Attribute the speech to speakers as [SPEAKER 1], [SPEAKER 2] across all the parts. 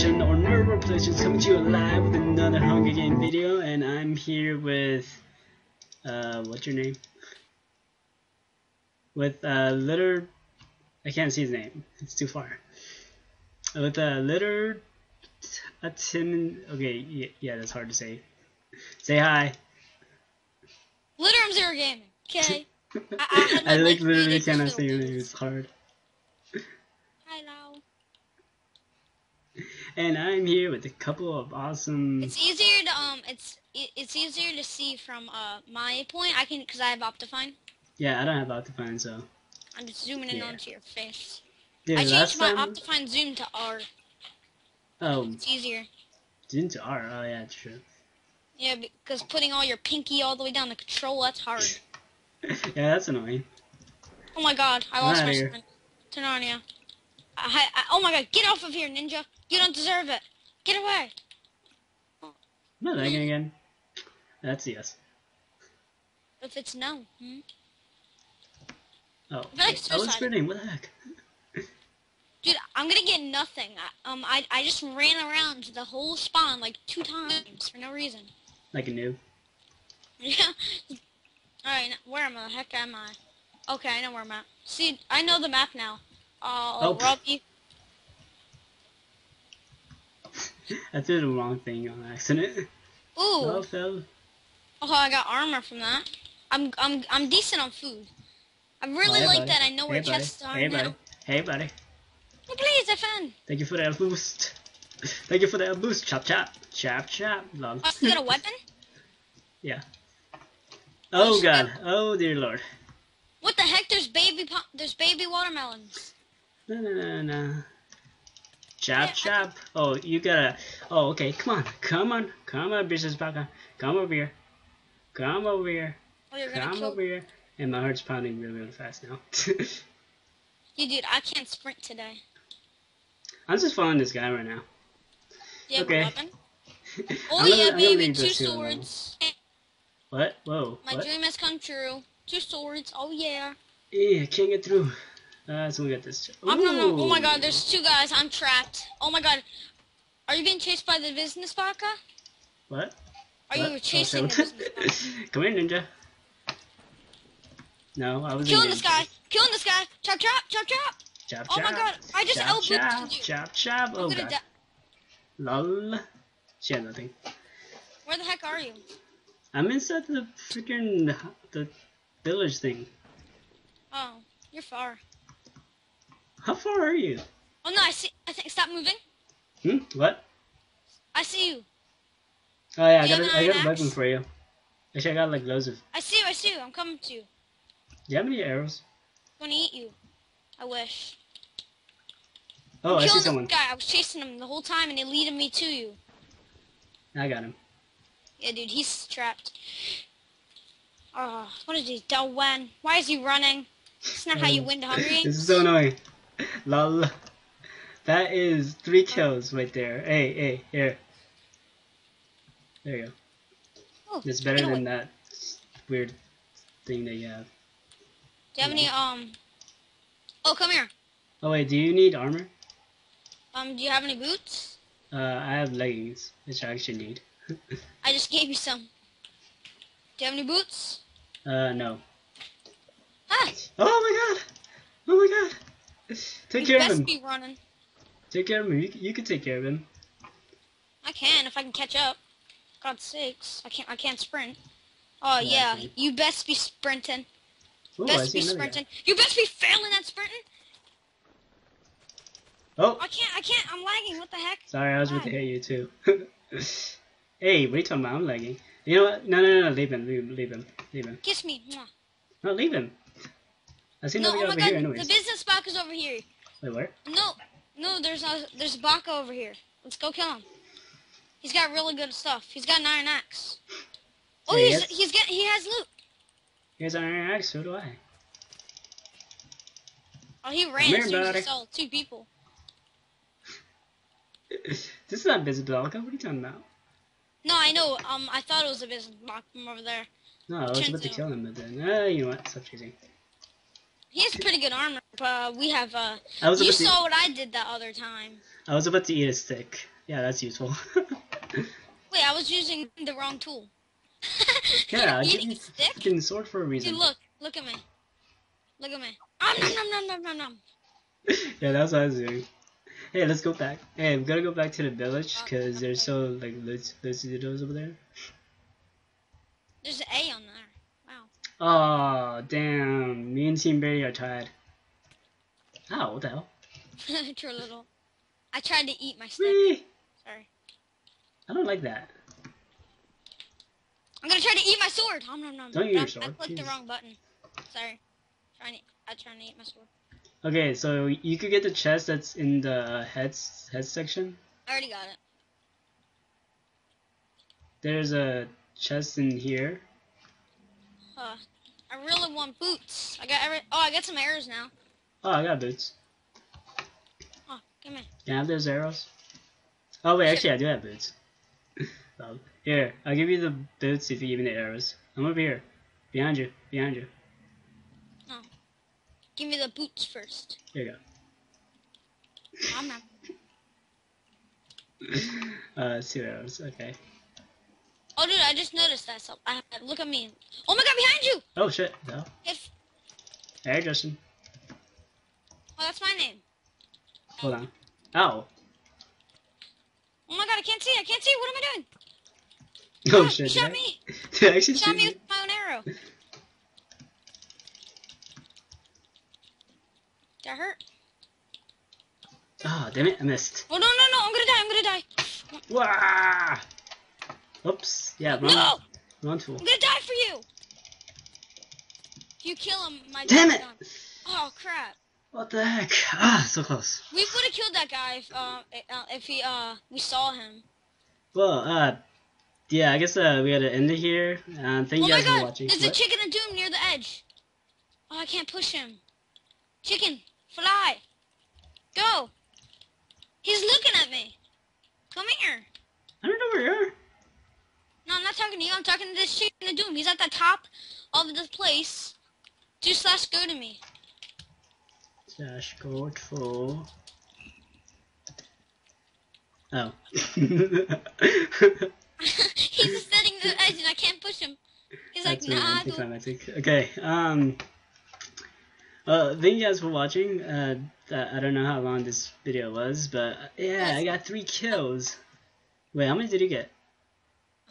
[SPEAKER 1] Or Nerdworld Productions coming to you live with another Hunger Game video, and I'm here with, uh, what's your name? With, uh, Litter, I can't see his name, it's too far. With, uh, Litter, a Tim, okay, yeah, yeah, that's hard to say. Say hi.
[SPEAKER 2] Litter I'm Zero Gaming, okay? I, I,
[SPEAKER 1] I,
[SPEAKER 2] my
[SPEAKER 1] like literally cannot say your name, it's hard.
[SPEAKER 2] Hi now.
[SPEAKER 1] And I'm here with a couple of awesome,
[SPEAKER 2] It's easier to um, it's it's easier to see from uh my point. I can because I have Optifine.
[SPEAKER 1] yeah, I don't have Optifine, so.
[SPEAKER 2] I'm just zooming in
[SPEAKER 1] Yeah.
[SPEAKER 2] onto your face.
[SPEAKER 1] Dude,
[SPEAKER 2] I changed my
[SPEAKER 1] time,
[SPEAKER 2] Optifine zoom to R.
[SPEAKER 1] oh,
[SPEAKER 2] It's easier.
[SPEAKER 1] into R, oh yeah, true.
[SPEAKER 2] Yeah, because putting all your pinky all the way down the control that's hard.
[SPEAKER 1] yeah, that's annoying.
[SPEAKER 2] Oh my god, I lost my
[SPEAKER 1] here.
[SPEAKER 2] sprint to Narnia. I, I, oh my god, get off of here, ninja! You don't deserve it. Get away.
[SPEAKER 1] I'm not again. That's yes.
[SPEAKER 2] If it's no, hmm?
[SPEAKER 1] Oh,
[SPEAKER 2] feel like
[SPEAKER 1] I was sprinting. What the heck?
[SPEAKER 2] Dude, I'm gonna get nothing. I, um, I, I just ran around the whole spawn like two times for no reason.
[SPEAKER 1] Like a noob.
[SPEAKER 2] Yeah. Alright, where am I? The heck am I? Okay, I know where I'm at. See, I know the map now. Uh,
[SPEAKER 1] Oh.
[SPEAKER 2] Robbie.
[SPEAKER 1] I did the wrong thing on accident.
[SPEAKER 2] Ooh.
[SPEAKER 1] Oh.
[SPEAKER 2] Oh, I got armor from that. I'm, I'm, I'm decent on food. I really
[SPEAKER 1] Oh, hey,
[SPEAKER 2] like
[SPEAKER 1] buddy.
[SPEAKER 2] that. I know where
[SPEAKER 1] hey, buddy.
[SPEAKER 2] chests are
[SPEAKER 1] Hey,
[SPEAKER 2] now.
[SPEAKER 1] buddy. Hey, buddy.
[SPEAKER 2] Oh, please, found.
[SPEAKER 1] Thank you for that boost. Thank you for that boost. Chop, chop. Chop, chop. Lol.
[SPEAKER 2] Oh, you got a weapon?
[SPEAKER 1] yeah. Oh. God. Oh, dear Lord.
[SPEAKER 2] What the heck? There's baby, there's baby watermelons.
[SPEAKER 1] No, no, no, no. Chop, chop. Oh, you gotta. Oh, okay. Come on. Come on. Come on, business Baka. Come over here. Come over here.
[SPEAKER 2] Oh, you're
[SPEAKER 1] Come over here. And my heart's pounding really, really fast now.
[SPEAKER 2] You dude, I can't sprint today.
[SPEAKER 1] I'm just following this guy right now.
[SPEAKER 2] Yeah,
[SPEAKER 1] Okay.
[SPEAKER 2] weapon? Oh
[SPEAKER 1] gonna-
[SPEAKER 2] yeah, baby, two
[SPEAKER 1] this here alone.
[SPEAKER 2] swords.
[SPEAKER 1] What? Whoa.
[SPEAKER 2] My
[SPEAKER 1] what?
[SPEAKER 2] dream has come true. Two swords. Oh yeah.
[SPEAKER 1] Yeah, I can't get through. Uh, so we got this.
[SPEAKER 2] I'm no, no. Oh my god, there's two guys. I'm trapped. Oh my god. Are you being chased by the business baka?
[SPEAKER 1] What?
[SPEAKER 2] Are
[SPEAKER 1] What?
[SPEAKER 2] you
[SPEAKER 1] Oh,
[SPEAKER 2] chasing the business baka?
[SPEAKER 1] Come here, ninja. No, I was
[SPEAKER 2] Killing this guy. Killing this guy. Chop chop chop chop.
[SPEAKER 1] Chop,
[SPEAKER 2] Oh
[SPEAKER 1] chop.
[SPEAKER 2] my god, I just
[SPEAKER 1] chop,
[SPEAKER 2] elbowed
[SPEAKER 1] chop,
[SPEAKER 2] you.
[SPEAKER 1] chop, chop. Oh god. Lol. She had nothing.
[SPEAKER 2] Where the heck are you?
[SPEAKER 1] I'm inside the freaking the village thing.
[SPEAKER 2] Oh, you're far.
[SPEAKER 1] How far are you?
[SPEAKER 2] Oh no, I see. I think. Stop moving.
[SPEAKER 1] Hmm? What?
[SPEAKER 2] I see you.
[SPEAKER 1] Oh yeah, I got a, I got a weapon for you. Actually, I got like loads of.
[SPEAKER 2] I see you. I see you. I'm coming to you.
[SPEAKER 1] Do you have any arrows?
[SPEAKER 2] I'm gonna eat you. I wish.
[SPEAKER 1] Oh,
[SPEAKER 2] I'm
[SPEAKER 1] I see someone.
[SPEAKER 2] guy. I was chasing him the whole time, and he leading me to you.
[SPEAKER 1] I got him.
[SPEAKER 2] Yeah, dude, he's trapped. Oh, what is he doing? Why is he running? It's not how you win the Hunger
[SPEAKER 1] This is so annoying. Lol. That is three kills right there. Hey, hey, here. There you go.
[SPEAKER 2] Oh,
[SPEAKER 1] It's better than that weird thing that you have.
[SPEAKER 2] Do you have any, um... Oh, come here.
[SPEAKER 1] Oh wait, do you need armor?
[SPEAKER 2] Um, do you have any boots?
[SPEAKER 1] Uh, I have leggings, which I actually need.
[SPEAKER 2] I just gave you some. Do you have any boots?
[SPEAKER 1] uh, no.
[SPEAKER 2] Ah,
[SPEAKER 1] Oh my god! Oh my god! Take care of
[SPEAKER 2] best
[SPEAKER 1] him.
[SPEAKER 2] be running.
[SPEAKER 1] Take care of him. You, you can take care of him.
[SPEAKER 2] I can if I can catch up. God sakes, I can't. I can't sprint. Oh
[SPEAKER 1] Yeah,
[SPEAKER 2] yeah, you best be sprinting.
[SPEAKER 1] Oh, I
[SPEAKER 2] best be
[SPEAKER 1] another guy.
[SPEAKER 2] sprinting. You best be failing at sprinting.
[SPEAKER 1] Oh,
[SPEAKER 2] I can't. I can't. I'm lagging. What the heck?
[SPEAKER 1] sorry, I was about to hit you too. hey, what are you talking about? I'm lagging. You know what? No, no, no, no. Leave him. Leave him. Leave him. Leave him.
[SPEAKER 2] Kiss me. Mwah.
[SPEAKER 1] No, leave him. I see
[SPEAKER 2] No, oh my god,
[SPEAKER 1] here,
[SPEAKER 2] the business is over here.
[SPEAKER 1] Wait, where?
[SPEAKER 2] No, no, there's a there's a Baka over here. Let's go kill him. He's got really good stuff. He's got an iron axe. Oh,
[SPEAKER 1] Yeah, he
[SPEAKER 2] he's
[SPEAKER 1] has-
[SPEAKER 2] he's getting he has loot.
[SPEAKER 1] Here's an iron axe. So do I.
[SPEAKER 2] Oh, he ran
[SPEAKER 1] here,
[SPEAKER 2] as soon as
[SPEAKER 1] buddy.
[SPEAKER 2] he saw two people.
[SPEAKER 1] this is not business Baka, What are you talking about?
[SPEAKER 2] No, I know. Um, I thought it was a business box from over there.
[SPEAKER 1] No, I was about to kill him, but then, uh, you know what? Stop chasing.
[SPEAKER 2] He has pretty good armor, but we have uh.
[SPEAKER 1] I was
[SPEAKER 2] You
[SPEAKER 1] about to.
[SPEAKER 2] saw what I did that other time.
[SPEAKER 1] I was about to eat a stick. Yeah, that's useful.
[SPEAKER 2] Wait, I was using the wrong tool.
[SPEAKER 1] yeah, I
[SPEAKER 2] You're
[SPEAKER 1] give
[SPEAKER 2] eating
[SPEAKER 1] you
[SPEAKER 2] a
[SPEAKER 1] fucking sword for a reason.
[SPEAKER 2] Dude, look, look at me. Look at me. Um, nom, nom, nom, nom, nom, nom.
[SPEAKER 1] yeah, that's what I was doing. Hey, let's go back. Hey, we gotta go back to the village because there's so like loads loads of doodles over there.
[SPEAKER 2] There's an A on there.
[SPEAKER 1] Oh damn! Me and Team Berry are tied. Ow! What the hell?
[SPEAKER 2] True little. I tried to eat my stick.
[SPEAKER 1] Whee!
[SPEAKER 2] Sorry.
[SPEAKER 1] I don't like that.
[SPEAKER 2] I'm gonna try to eat my sword. Nom, nom, nom.
[SPEAKER 1] Don't eat your
[SPEAKER 2] I-
[SPEAKER 1] sword,
[SPEAKER 2] I clicked the wrong button. Sorry. Trying to, I trying to eat my sword.
[SPEAKER 1] Okay, so you could get the chest that's in the heads head section.
[SPEAKER 2] I already got it.
[SPEAKER 1] There's a chest in here.
[SPEAKER 2] Uh, I really want boots. I got every. Oh, I got some arrows now.
[SPEAKER 1] Oh, I got boots.
[SPEAKER 2] Oh, give me.
[SPEAKER 1] Can I have those arrows? Oh wait, actually I do have boots. Um, here, I'll give you the boots if you give me the arrows. I'm over here. Behind you. Behind you.
[SPEAKER 2] Give me the boots first.
[SPEAKER 1] Here you
[SPEAKER 2] Nom, nom.
[SPEAKER 1] go. Uh, two arrows. Okay.
[SPEAKER 2] Oh, dude, I just noticed that. So, I, look at me. Oh my God, behind you!
[SPEAKER 1] Oh shit. No.
[SPEAKER 2] If,
[SPEAKER 1] Hey, Justin.
[SPEAKER 2] oh, that's my name.
[SPEAKER 1] Hold on. Ow.
[SPEAKER 2] Oh my God, I can't see. I can't see. What am I doing?
[SPEAKER 1] Oh
[SPEAKER 2] Ah,
[SPEAKER 1] shit.
[SPEAKER 2] You shot
[SPEAKER 1] I-
[SPEAKER 2] me.
[SPEAKER 1] Did I actually
[SPEAKER 2] shot
[SPEAKER 1] shoot
[SPEAKER 2] me with my own arrow. That hurt.
[SPEAKER 1] Ah, damn it, I missed.
[SPEAKER 2] Oh no no no! I'm gonna die! I'm gonna die!
[SPEAKER 1] Wah! Oops. Yeah, wrong,
[SPEAKER 2] No!
[SPEAKER 1] wrong tool.
[SPEAKER 2] I'm gonna die for you! If you kill him, my
[SPEAKER 1] Damn it!
[SPEAKER 2] done. Oh crap!
[SPEAKER 1] What the heck? Ah, so close.
[SPEAKER 2] We would have killed that guy if uh, uh if he uh we saw him.
[SPEAKER 1] Well, uh, yeah, I guess uh, we gotta end it here. Um, thank
[SPEAKER 2] oh
[SPEAKER 1] you guys for
[SPEAKER 2] god!
[SPEAKER 1] watching.
[SPEAKER 2] There's a chicken of doom near the edge. Oh, I can't push him. Chicken, fly, go. He's looking at me. Come here.
[SPEAKER 1] I don't know where you are.
[SPEAKER 2] No, I'm not talking to you. I'm talking to this in the doom. He's at the top of this place. Do slash go to me.
[SPEAKER 1] Slash code for. Oh.
[SPEAKER 2] He's setting the edge and I can't push him. He's like,
[SPEAKER 1] That's really
[SPEAKER 2] nah,
[SPEAKER 1] anticlimactic. Okay. Um. Uh, thank you guys for watching. Uh, I don't know how long this video was, but yeah, I got three kills. Wait, how many did you get?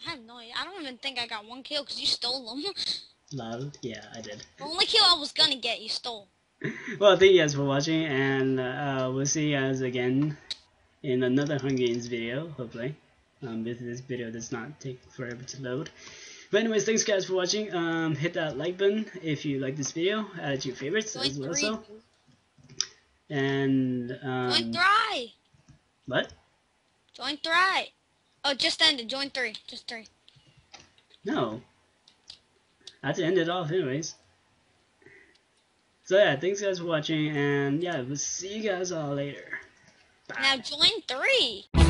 [SPEAKER 2] I have no idea. I don't even think I got one kill because you stole them.
[SPEAKER 1] Love. Yeah, I did.
[SPEAKER 2] The only kill I was gonna get, you stole.
[SPEAKER 1] Well, thank you guys for watching, and uh, we'll see you guys again in another Hunger Games video, hopefully. Um, if this video does not take forever to load. But anyways, thanks guys for watching. Um, hit that like button if you like this video. Add your favorites
[SPEAKER 2] Join
[SPEAKER 1] as well.
[SPEAKER 2] three.
[SPEAKER 1] So. And
[SPEAKER 2] Join
[SPEAKER 1] um,
[SPEAKER 2] three.
[SPEAKER 1] what?
[SPEAKER 2] Join three. Oh, just ended. Join three. Just three.
[SPEAKER 1] No. I have to end it off anyways. So yeah, thanks guys for watching, and yeah, we'll see you guys all later. Bye.
[SPEAKER 2] Now join three.